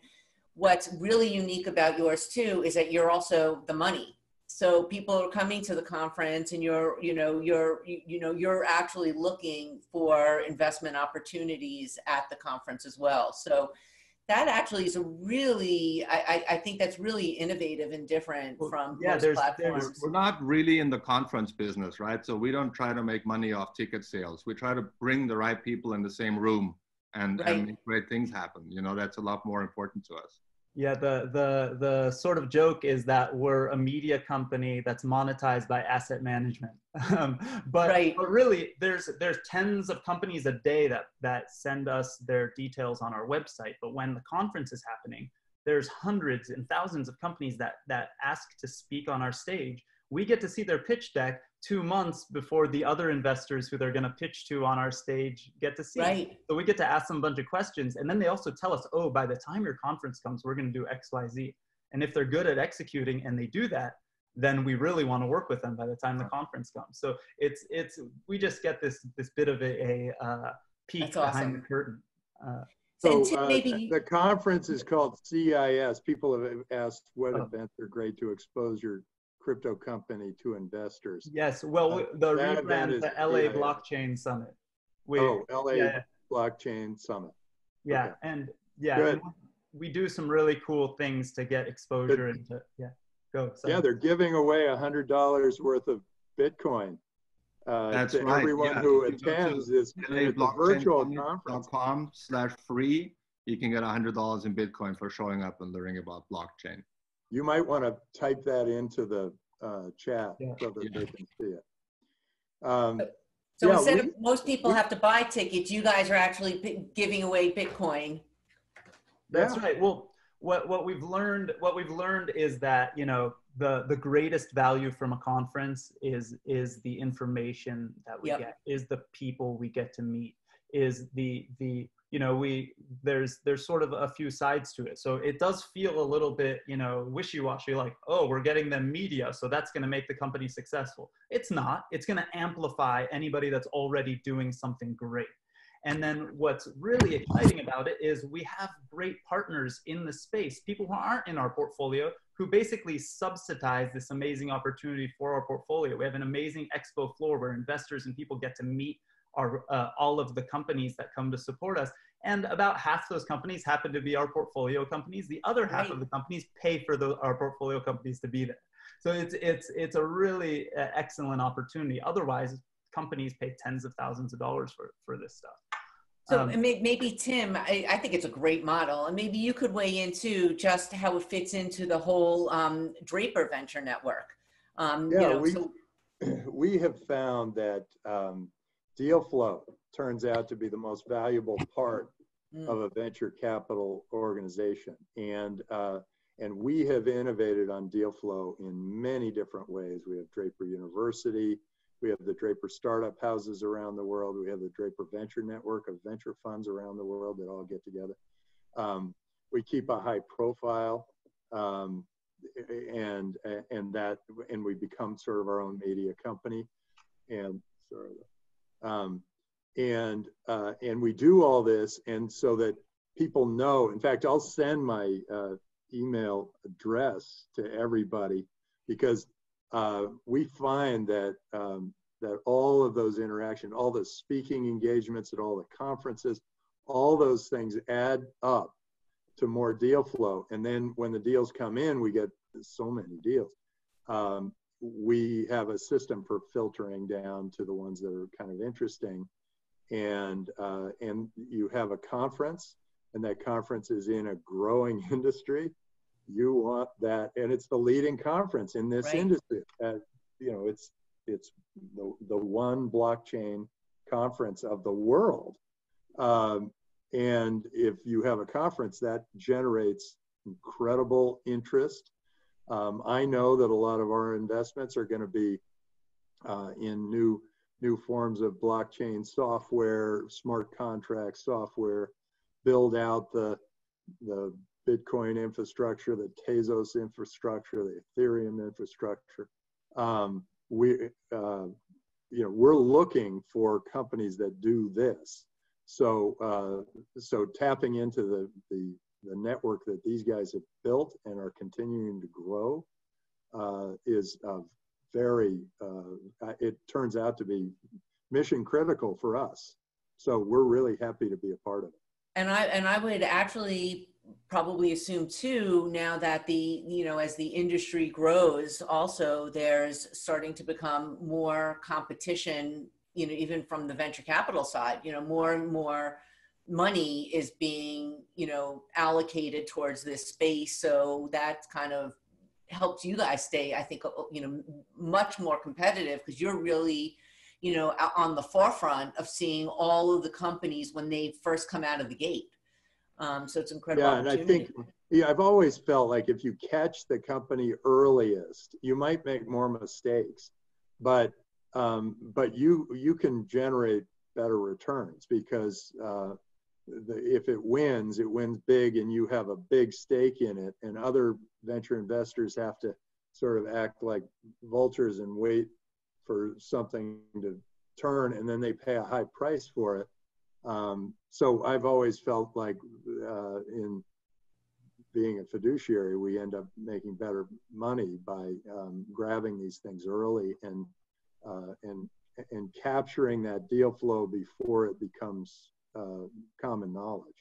[SPEAKER 2] what's really unique about yours too is that you're also the money. So people are coming to the conference and you're you know you're you, you, know you're actually looking for investment opportunities at the conference as well. So that actually is a really i i think that's really innovative and different from
[SPEAKER 4] yeah there's, there's we're not really in the conference business right? So we don't try to make money off ticket sales. We try to bring the right people in the same room and, right. and make great things happen. You know that's a lot more important to us
[SPEAKER 1] yeah, the the the sort of joke is that we're a media company that's monetized by asset management. Um, but, right. but really, there's there's tens of companies a day that that send us their details on our website. But when the conference is happening, there's hundreds and thousands of companies that that ask to speak on our stage. We get to see their pitch deck two months before the other investors who they're going to pitch to on our stage get to see.
[SPEAKER 2] Right.
[SPEAKER 1] So we get to ask them a bunch of questions. And then they also tell us, oh, by the time your conference comes, we're going to do X, Y, Z. And if they're good at executing and they do that, then we really want to work with them by the time the conference comes. So it's, it's, we just get this, this bit of a, a uh, peek That's behind awesome. the curtain. Uh,
[SPEAKER 3] so uh, the conference is called CIS. People have asked what oh. events are great to expose your crypto company to investors.
[SPEAKER 1] Yes, well, uh, the rebrand, the LA yeah, Blockchain Summit.
[SPEAKER 3] We, oh, LA yeah. Blockchain Summit.
[SPEAKER 1] Yeah, okay. and yeah, Good. we do some really cool things to get exposure Good. into. Yeah, go.
[SPEAKER 3] Sorry. Yeah, they're giving away a hundred dollars worth of Bitcoin. Uh, That's to right. everyone yeah. who attends this virtual conference.
[SPEAKER 4] com slash free. You can get a hundred dollars in Bitcoin for showing up and learning about blockchain
[SPEAKER 3] you might want to type that into the uh, chat yeah. so that yeah. they can see it. Um,
[SPEAKER 2] so yeah, instead we, of most people we, have to buy tickets, you guys are actually giving away Bitcoin.
[SPEAKER 1] That's right. Well, what, what we've learned what we've learned is that you know the the greatest value from a conference is is the information that we yep. get is the people we get to meet is the the you know we there's there's sort of a few sides to it. So it does feel a little bit you know wishy-washy like oh we're getting them media so that's going to make the company successful. It's not. It's going to amplify anybody that's already doing something great. And then what's really exciting about it is we have great partners in the space people who aren't in our portfolio who basically subsidize this amazing opportunity for our portfolio. We have an amazing expo floor where investors and people get to meet our, uh, all of the companies that come to support us. And about half those companies happen to be our portfolio companies. The other half right. of the companies pay for the, our portfolio companies to be there. So it's, it's, it's a really uh, excellent opportunity. Otherwise, companies pay tens of thousands of dollars for, for this stuff.
[SPEAKER 2] So um, maybe Tim, I, I, think it's a great model, and maybe you could weigh into just how it fits into the whole um, Draper Venture Network.
[SPEAKER 3] Um, yeah, you know, we so we have found that um, deal flow turns out to be the most valuable part mm. of a venture capital organization. And uh, And we have innovated on deal flow in many different ways. We have Draper University, we have the Draper Startup Houses around the world, we have the Draper Venture Network of venture funds around the world that all get together. Um, we keep a high profile. Um, and and that and we become sort of our own media company and sorry um, and uh, and we do all this and so that people know in fact i'll send my uh, email address to everybody because uh, we find that um, that all of those interaction all the speaking engagements at all the conferences all those things add up to more deal flow. And then when the deals come in, we get so many deals. Um, we have a system for filtering down to the ones that are kind of interesting. And, uh, and you have a conference, and that conference is in a growing industry. You want that, and it's the leading conference in this right. industry. Uh, you know, it's it's the, the one blockchain conference of the world. Um, and if you have a conference, that generates incredible interest. Um, I know that a lot of our investments are going to be uh, in new new forms of blockchain software, smart contract software, build out the the Bitcoin infrastructure, the Tezos infrastructure, the Ethereum infrastructure. Um, we, uh, you know, we're looking for companies that do this. So, uh, so tapping into the, the, the network that these guys have built and are continuing to grow uh, is very, uh, it turns out to be mission critical for us. So we're really happy to be a part of it.
[SPEAKER 2] And I, and I would actually probably assume too now that the you know as the industry grows also there's starting to become more competition you know, even from the venture capital side, you know, more and more money is being, you know, allocated towards this space. So that kind of helps you guys stay, I think, you know, much more competitive because you're really, you know, on the forefront of seeing all of the companies when they first come out of the gate. Um, so it's incredible.
[SPEAKER 3] Yeah, and I think yeah, I've always felt like if you catch the company earliest, you might make more mistakes, but um, but you you can generate better returns because uh, the, if it wins, it wins big, and you have a big stake in it. And other venture investors have to sort of act like vultures and wait for something to turn, and then they pay a high price for it. Um, so I've always felt like uh, in being a fiduciary, we end up making better money by um, grabbing these things early and uh, and and capturing that deal flow before it becomes uh, common knowledge.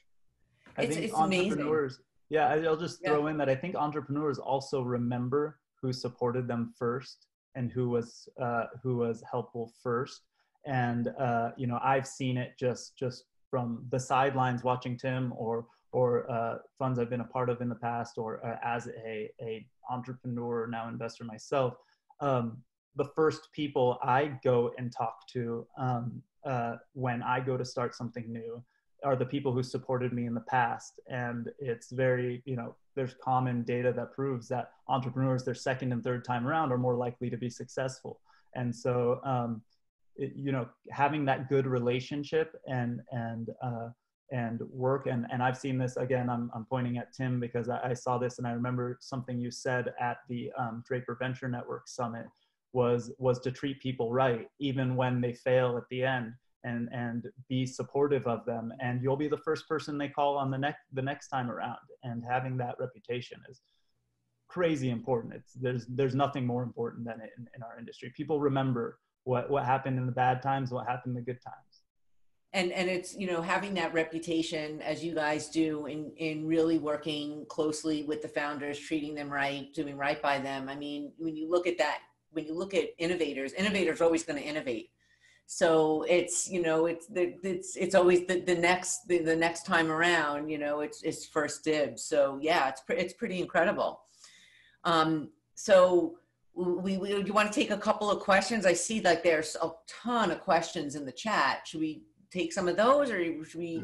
[SPEAKER 1] I it's, think it's entrepreneurs. Amazing. Yeah, I'll just throw yeah. in that I think entrepreneurs also remember who supported them first and who was uh, who was helpful first. And uh, you know, I've seen it just just from the sidelines watching Tim or or uh, funds I've been a part of in the past, or uh, as a a entrepreneur now investor myself. Um, the first people I go and talk to um, uh, when I go to start something new are the people who supported me in the past. And it's very, you know, there's common data that proves that entrepreneurs, their second and third time around, are more likely to be successful. And so, um, it, you know, having that good relationship and and uh, and work and and I've seen this again. I'm I'm pointing at Tim because I, I saw this and I remember something you said at the um, Draper Venture Network Summit was was to treat people right even when they fail at the end and and be supportive of them. And you'll be the first person they call on the next the next time around. And having that reputation is crazy important. It's there's there's nothing more important than it in, in our industry. People remember what what happened in the bad times what happened in the good times.
[SPEAKER 2] And and it's you know having that reputation as you guys do in in really working closely with the founders treating them right doing right by them. I mean when you look at that when you look at innovators, innovators are always going to innovate. So it's you know it's it's it's always the, the next the, the next time around you know it's it's first dibs. So yeah, it's it's pretty incredible. Um, so we, we you want to take a couple of questions? I see like there's a ton of questions in the chat. Should we take some of those or should we?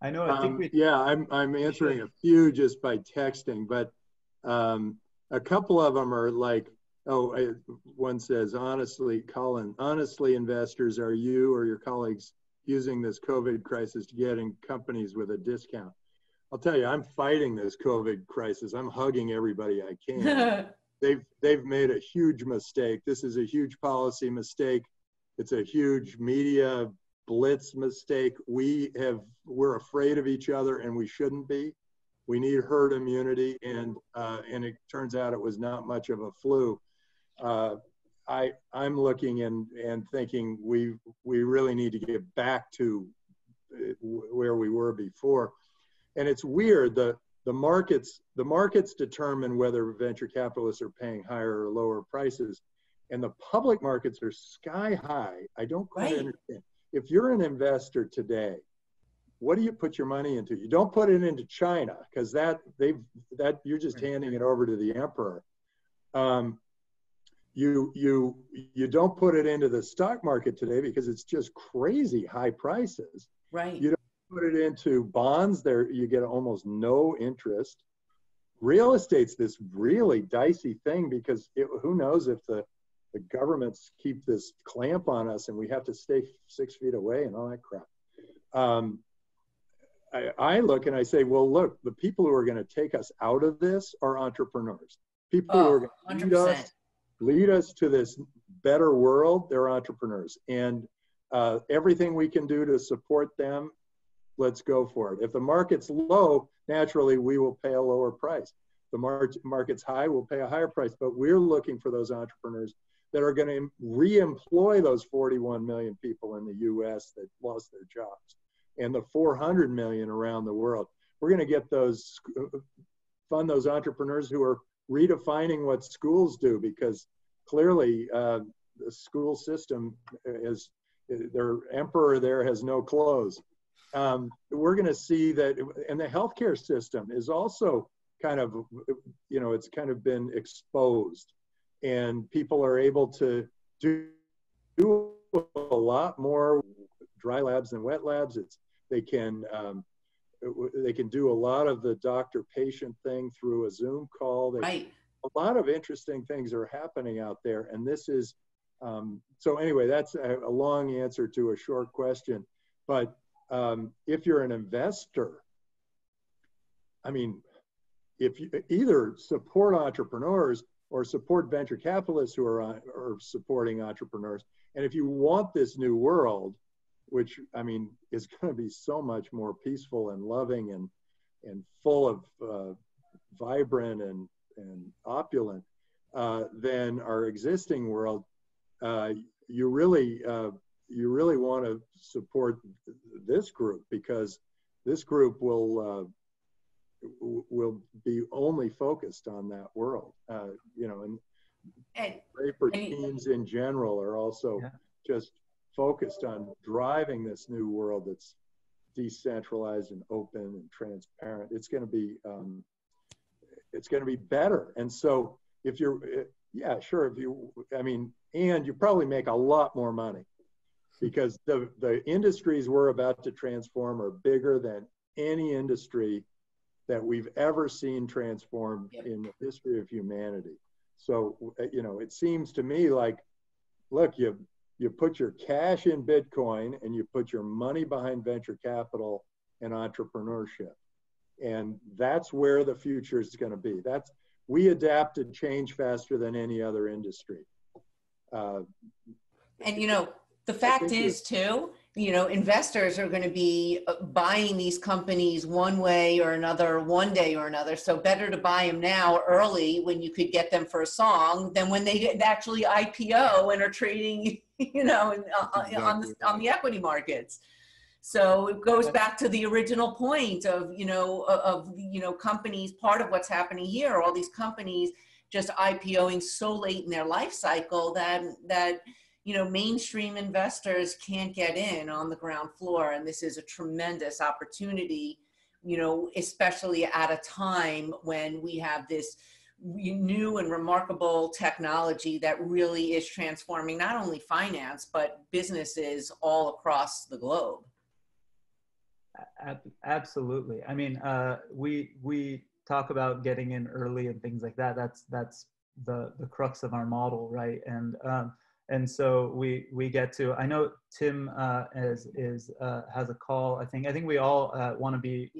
[SPEAKER 1] I know. I think
[SPEAKER 3] Um,
[SPEAKER 1] we.
[SPEAKER 3] yeah, I'm I'm answering a few just by texting, but um, a couple of them are like, oh, I, one says, honestly, Colin, honestly, investors, are you or your colleagues using this COVID crisis to get in companies with a discount? I'll tell you, I'm fighting this COVID crisis. I'm hugging everybody I can. they've they've made a huge mistake. This is a huge policy mistake. It's a huge media blitz mistake. We have we're afraid of each other, and we shouldn't be. We need herd immunity, and uh, and it turns out it was not much of a flu. Uh, I I'm looking and and thinking we we really need to get back to uh, where we were before. And it's weird the the markets the markets determine whether venture capitalists are paying higher or lower prices and the public markets are sky high. I don't quite
[SPEAKER 2] Right.
[SPEAKER 3] understand. If you're an investor today what do you put your money into? You don't put it into china because that they've that you're just handing it over to the emperor. Um, you you you don't put it into the stock market today because it's just crazy high prices
[SPEAKER 2] right.
[SPEAKER 3] You don't put it into bonds there you get almost no interest real estate's this really dicey thing because it, who knows if the the governments keep this clamp on us and we have to stay six feet away and all that crap um, I, I look and i say well look the people who are going to take us out of this are entrepreneurs people who are
[SPEAKER 2] Oh,
[SPEAKER 3] going to lead us
[SPEAKER 2] 100%.
[SPEAKER 3] Lead us to this better world, they're entrepreneurs. And uh, everything we can do to support them, let's go for it. If the market's low, naturally we will pay a lower price. The mar- market's high, we'll pay a higher price. But we're looking for those entrepreneurs that are going to re-employ those 41 million people in the U.S. that lost their jobs, and the 400 million around the world. We're going to get those fund those entrepreneurs who are redefining what schools do because clearly uh, the school system is their emperor there has no clothes. Um, we're going to see that, and the healthcare system is also kind of, you know, it's kind of been exposed, and people are able to do, do a lot more dry labs than wet labs. It's they can um, they can do a lot of the doctor patient thing through a Zoom call. They
[SPEAKER 2] Right.
[SPEAKER 3] a lot of interesting things are happening out there and this is um, so anyway that's a, a long answer to a short question but um, if you're an investor i mean if you either support entrepreneurs or support venture capitalists who are, on, are supporting entrepreneurs and if you want this new world which i mean is going to be so much more peaceful and loving and and full of uh, vibrant and and opulent uh, than our existing world, uh, you really uh, you really want to support this group because this group will uh, w- will be only focused on that world. Uh, you know, and
[SPEAKER 2] And
[SPEAKER 3] Draper teams in general are also
[SPEAKER 1] Yeah.
[SPEAKER 3] just focused on driving this new world that's decentralized and open and transparent. It's going to be um, it's going to be better. And so if you're eh, yeah sure if you I mean and you probably make a lot more money because the the industries we're about to transform are bigger than any industry that we've ever seen transformed
[SPEAKER 2] Yep.
[SPEAKER 3] in the history of humanity. So uh, you know, it seems to me like, look, you you put your cash in Bitcoin and you put your money behind venture capital and entrepreneurship, and that's where the future is going to be. That's we adapt and change faster than any other industry. Uh,
[SPEAKER 2] And you know, the fact is too, you know, investors are going to be uh, buying these companies one way or another, one day or another. So better to buy them now early when you could get them for a song than when they actually IPO and are trading, you know, in, uh, uh, on the on the equity markets. So it goes back to the original point of, you know, of you know, companies. Part of what's happening here, all these companies just IPOing so late in their life cycle that that you know mainstream investors can't get in on the ground floor and this is a tremendous opportunity you know especially at a time when we have this new and remarkable technology that really is transforming not only finance but businesses all across the globe
[SPEAKER 1] absolutely. I mean, uh, we we talk about getting in early and things like that. That's that's the the crux of our model, right? And um, and so we we get to. I know Tim uh, is is uh, has a call. I think I think we all uh, want to be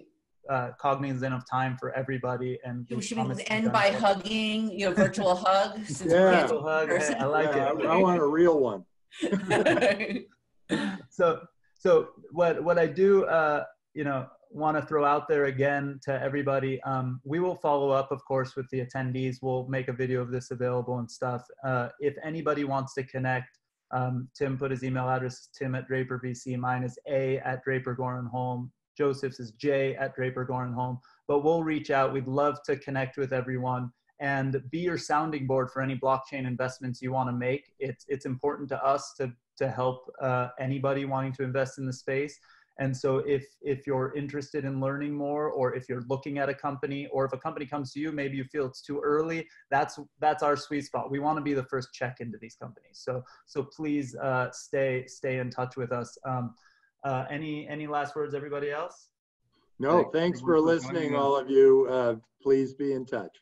[SPEAKER 1] uh, cognizant of time for everybody. And
[SPEAKER 2] We should
[SPEAKER 1] promise to
[SPEAKER 2] end by
[SPEAKER 1] so.
[SPEAKER 2] hugging, you know, virtual hug. since
[SPEAKER 3] Yeah.
[SPEAKER 1] Virtual hug. Hey, I like
[SPEAKER 3] Yeah,
[SPEAKER 1] it.
[SPEAKER 3] I, I want a real one.
[SPEAKER 1] so so what what I do uh, you know want to throw out there again to everybody um, we will follow up of course with the attendees. We'll make a video of this available and stuff. Uh, if anybody wants to connect um, Tim put his email address Tim at Draper VC mine is A at Draper Goren Holm Josef's is J at Draper Goren Holm but we'll reach out. We'd love to connect with everyone and be your sounding board for any blockchain investments you want to make. It's it's important to us to to help uh, anybody wanting to invest in the space. And so if if you're interested in learning more, or if you're looking at a company, or if a company comes to you, maybe you feel it's too early. That's that's our sweet spot. We want to be the first check into these companies. So so please uh, stay stay in touch with us. Um, uh, any any last words, everybody else?
[SPEAKER 3] No,
[SPEAKER 4] Thanks
[SPEAKER 3] thanks for
[SPEAKER 4] for
[SPEAKER 3] listening, all of you. Uh, please be in touch.